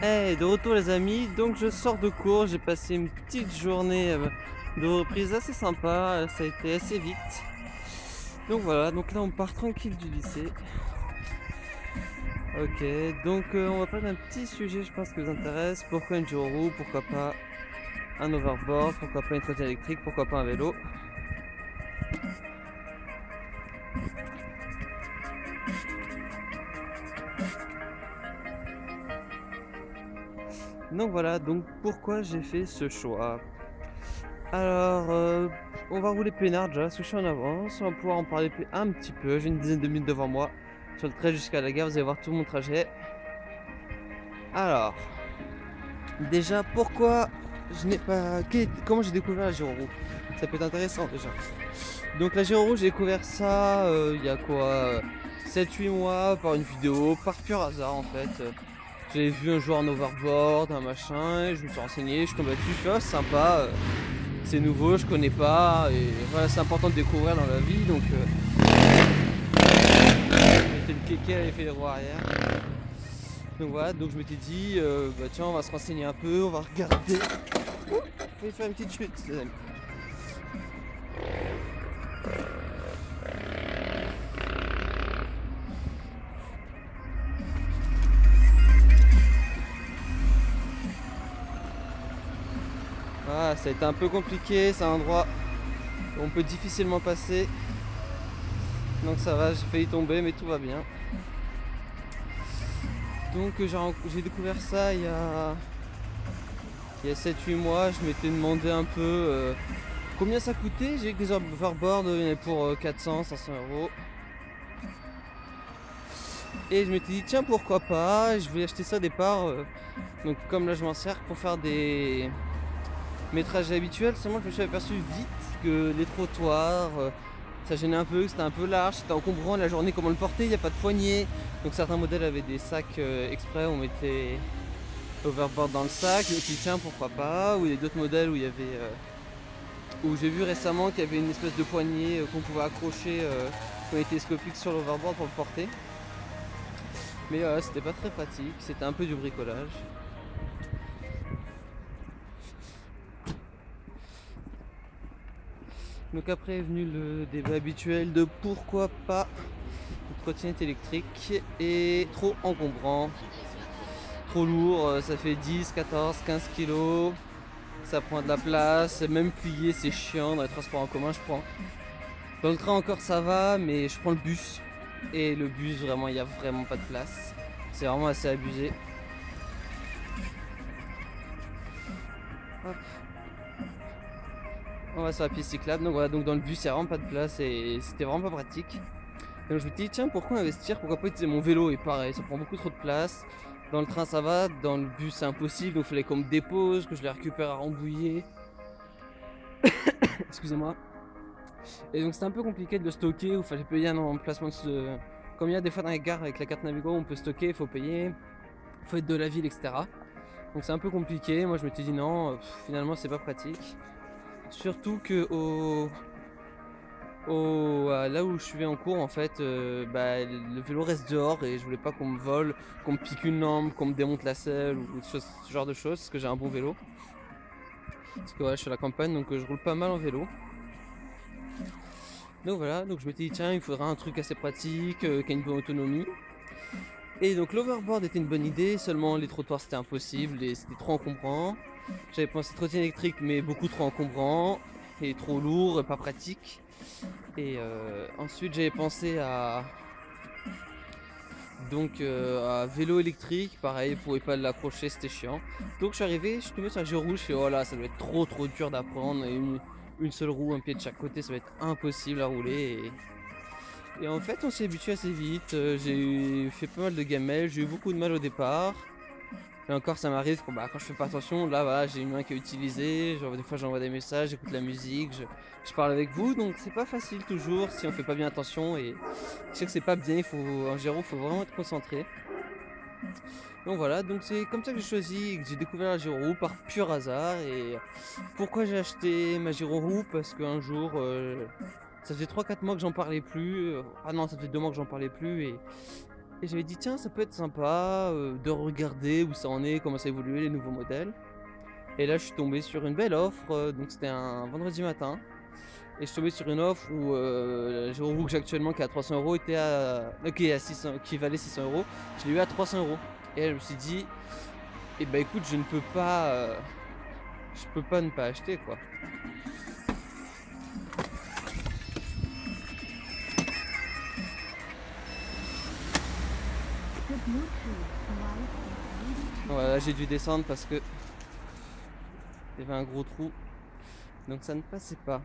Hey, de retour les amis, donc je sors de cours, j'ai passé une petite journée euh, de reprise assez sympa, ça a été assez vite. Donc voilà, donc là on part tranquille du lycée. Ok, donc euh, on va parler d'un petit sujet je pense que vous intéresse, pourquoi une gyro pourquoi pas un overboard, pourquoi pas une trottinette électrique, pourquoi pas un vélo? Donc voilà, donc pourquoi j'ai fait ce choix? Alors, euh, on va rouler peinard déjà, parce que je suis en avance, on va pouvoir en parler un petit peu, j'ai une dizaine de minutes devant moi, sur le trait jusqu'à la gare, vous allez voir tout mon trajet. Alors, déjà, pourquoi je n'ai pas... Comment j'ai découvert la gyro Ça peut être intéressant déjà. Donc la gyro j'ai découvert ça euh, il y a quoi 7-8 mois par une vidéo, par pur hasard en fait. J'avais vu un joueur en overboard, un machin, et je me suis renseigné, je suis tombé dessus, je suis oh, sympa, euh, c'est nouveau, je connais pas, et voilà, c'est important de découvrir dans la vie, donc euh, j'ai fait le kéké, fait les roues arrière. Donc voilà, donc je m'étais dit, euh, bah tiens, on va se renseigner un peu, on va regarder. Oh, je vais faire une petite chute, Ah, ça a été un peu compliqué, c'est un endroit où on peut difficilement passer. Donc ça va, j'ai failli tomber, mais tout va bien. Donc j'ai découvert ça il y a, a 7-8 mois. Je m'étais demandé un peu euh, combien ça coûtait. J'ai que des overboards, pour 400, euh, 500 euros. Et je m'étais dit tiens pourquoi pas, je voulais acheter ça au départ. Euh, donc comme là je m'en sers pour faire des, mes trajets habituels, seulement je me suis aperçu vite que les trottoirs, euh, ça gênait un peu, que c'était un peu large, c'était encombrant la journée comment le porter, il n'y a pas de poignée. Donc certains modèles avaient des sacs euh, exprès, on mettait overboard dans le sac, je me tiens pourquoi pas, ou il y a d'autres modèles où il y avait euh, où j'ai vu récemment qu'il y avait une espèce de poignée qu'on pouvait accrocher quand était sur l'overboard pour le porter. Mais c'était pas très pratique, c'était un peu du bricolage. Donc après est venu le débat habituel de pourquoi pas une trottinette électrique et trop encombrant, trop lourd, euh, ça fait 10, 14, 15 kilos, ça prend de la place, même plier c'est chiant dans les transports en commun je prends. Dans le train encore ça va mais je prends le bus et le bus vraiment il n'y a vraiment pas de place. C'est vraiment assez abusé. On va sur la piste cyclable. Donc voilà, donc dans le bus, il n'y a vraiment pas de place et c'était vraiment pas pratique. Donc je me dis, tiens, pourquoi investir? Pourquoi pas utiliser mon vélo? Et pareil, ça prend beaucoup trop de place. Dans le train, ça va. Dans le bus, c'est impossible. Donc il fallait qu'on me dépose, que je les récupère à Rambouillet. Excusez-moi. Et donc c'était un peu compliqué de le stocker. Il fallait payer un emplacement. Comme il y a des fois dans les gares avec la carte Navigo, on peut stocker, il faut payer. Il faut être de la ville, etc. Donc c'est un peu compliqué. Moi je m'étais dit non, finalement c'est pas pratique. Surtout que au, là où je suis en cours en fait euh, bah, le vélo reste dehors et je voulais pas qu'on me vole, qu'on me pique une lampe, qu'on me démonte la selle ou ce, genre de choses parce que j'ai un bon vélo. Parce que voilà je suis à la campagne donc euh, je roule pas mal en vélo. Donc voilà, donc je m'étais dit tiens il faudra un truc assez pratique, euh, qui a une bonne autonomie. Et donc l'overboard était une bonne idée, seulement les trottoirs c'était impossible c'était trop encombrant. J'avais pensé trottinette électrique, mais beaucoup trop encombrant et trop lourd et pas pratique. Et euh, ensuite, j'avais pensé à donc euh, à vélo électrique, pareil, pour pas l'accrocher, c'était chiant. Donc je suis arrivé, je suis tombé sur un jeu rouge, je fais oh là, ça doit être trop trop dur d'apprendre. Une, une seule roue, un pied de chaque côté, ça va être impossible à rouler. Et, en fait, on s'est habitué assez vite. Euh, j'ai fait pas mal de gamelles, j'ai eu beaucoup de mal au départ. Et encore, ça m'arrive bah, quand je fais pas attention. Là, voilà, j'ai une main qui est utilisée. Des fois, j'envoie des messages, j'écoute la musique, je, parle avec vous. Donc, c'est pas facile toujours si on fait pas bien attention. Et je sais que c'est pas bien. Il faut, en géro, il faut vraiment être concentré. Donc voilà, donc c'est comme ça que j'ai choisi que j'ai découvert la Giro par pur hasard. Et pourquoi j'ai acheté ma Giro Parce qu'un jour, euh, ça faisait 3-4 mois que j'en parlais plus. Ah non, ça fait 2 mois que j'en parlais plus. Et Et j'avais dit tiens ça peut être sympa euh, de regarder où ça en est, comment ça évolue les nouveaux modèles. Et là je suis tombé sur une belle offre, euh, donc c'était un vendredi matin. Et je suis tombé sur une offre où euh, j'ai actuellement qui est à 300 euros était à, à 600, qui valait 600 euros. Je l'ai eu à 300 euros. Et là, je me suis dit, eh ben, écoute, je ne peux pas, je peux pas ne pas acheter quoi. Voilà, j'ai dû descendre parce que il y avait un gros trou. Donc ça ne passait pas.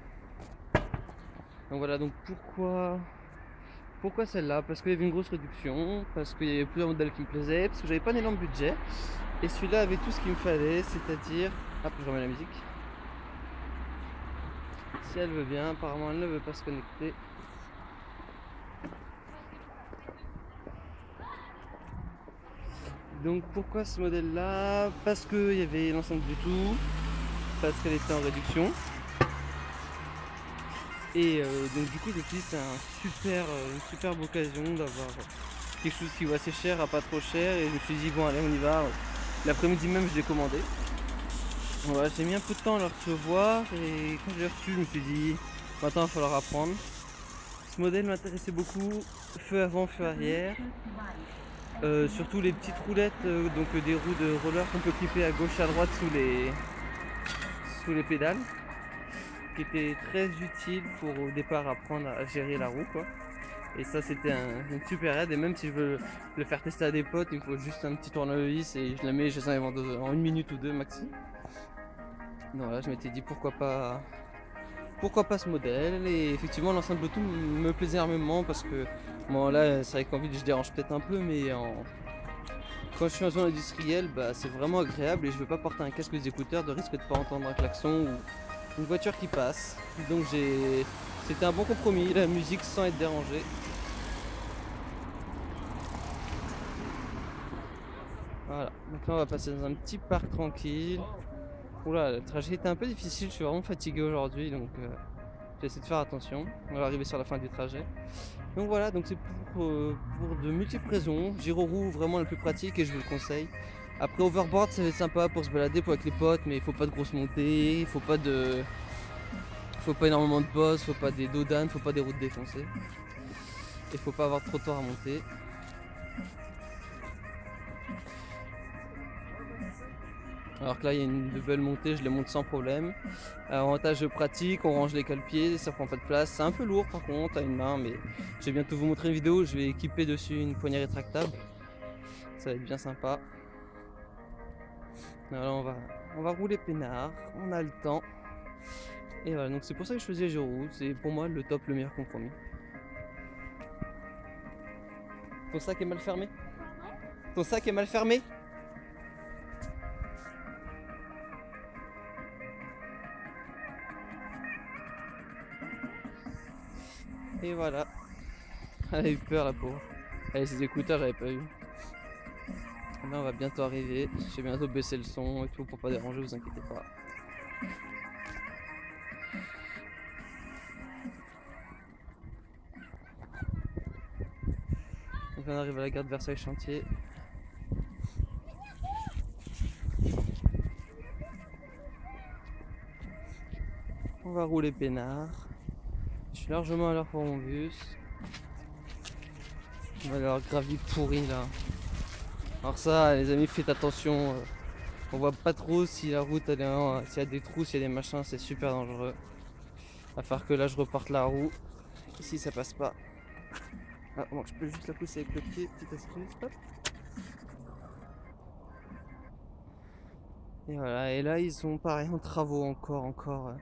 Donc voilà, donc pourquoi pourquoi celle-là? Parce qu'il y avait une grosse réduction, parce qu'il y avait plusieurs modèles qui me plaisaient, parce que j'avais pas un énorme budget. Et celui-là avait tout ce qu'il me fallait, c'est-à-dire. Hop, je remets la musique. Si elle veut bien, apparemment elle ne veut pas se connecter. Donc pourquoi ce modèle là Parce qu'il y avait l'enceinte du tout, parce qu'elle était en réduction. Et euh, donc du coup je me suis dit c'est super, euh, une superbe occasion d'avoir quelque chose qui vaut assez cher à pas trop cher et je me suis dit bon allez on y va. L'après-midi même je l'ai commandé. J'ai mis un peu de temps à le recevoir et quand je l'ai reçu je me suis dit maintenant il va falloir apprendre. Ce modèle m'intéressait beaucoup, feu avant, feu arrière. Euh, surtout les petites roulettes, euh, donc des roues de roller qu'on peut clipper à gauche à droite sous les, sous les pédales, qui était très utile pour au départ apprendre à gérer la roue quoi. Et ça c'était une super aide et même si je veux le faire tester à des potes, il me faut juste un petit tournevis et je la mets, les en une minute ou deux maxi. Donc là je m'étais dit pourquoi pas pourquoi pas ce modèle et effectivement l'enceinte Bluetooth me plaisait énormément parce que bon là c'est vrai qu'en ville je dérange peut-être un peu mais quand je suis en zone industrielle bah, c'est vraiment agréable et je veux pas porter un casque des écouteurs de risque de pas entendre un klaxon ou une voiture qui passe. Donc j'ai c'était un bon compromis la musique sans être dérangée. Voilà. Là on va passer dans un petit parc tranquille Oula, le trajet était un peu difficile, je suis vraiment fatigué aujourd'hui, donc euh, j'essaie de faire attention. On va arriver sur la fin du trajet. Donc voilà, donc c'est pour, euh, de multiples raisons. Giro roue vraiment le plus pratique et je vous le conseille. Après overboard, être sympa pour se balader pour avec les potes, mais il faut pas de grosses montées, il faut pas de, faut pas énormément de boss, faut pas des dodanes, faut pas des routes défoncées. Il faut pas avoir trop de temps à monter. Alors que là, il y a une belle montée, je les monte sans problème. Avantage pratique, on range les cale-pieds, ça prend pas de place. C'est un peu lourd par contre à une main, mais je vais bientôt vous montrer une vidéo. Je vais équiper dessus une poignée rétractable. Ça va être bien sympa. Alors on va, on va rouler peinard, on a le temps. Et voilà, donc c'est pour ça que je faisais je roule. C'est pour moi le top, le meilleur compromis. Ton sac est mal fermé? Ton sac est mal fermé? Et voilà. Elle a eu peur la pauvre. Allez, ses écouteurs, j'avais pas eu. On va bientôt arriver. J'ai bientôt baissé le son et tout pour pas déranger, vous inquiétez pas. On arrive à la gare de Versailles Chantier. On va rouler peinard largement à l'heure pour mon bus. On va leur gravier pourri là. Alors ça les amis faites attention. Euh, on voit pas trop si la route elle est s'il y a des trous, s'il y a des machins, c'est super dangereux. À faire que là je reporte la roue. Ici ça passe pas. Ah, bon, je peux juste la pousser avec le pied, petite astuce, Et voilà, et là ils sont pareil en travaux encore, encore.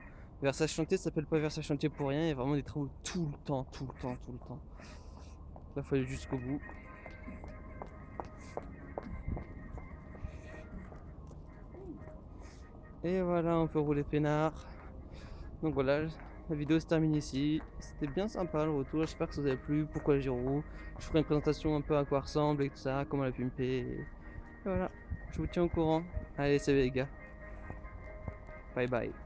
Versailles Chantier s'appelle pas Versailles Chantier pour rien, il y a vraiment des travaux tout le temps, tout le temps, tout le temps. Là, il faut aller jusqu'au bout. Et voilà, on peut rouler peinard. Donc voilà, la vidéo se termine ici. C'était bien sympa le retour, j'espère que ça vous a plu. Pourquoi le Giro Je ferai une présentation un peu à quoi ressemble et tout ça, comment la pumper. Et voilà, je vous tiens au courant. Allez, salut les gars. Bye bye.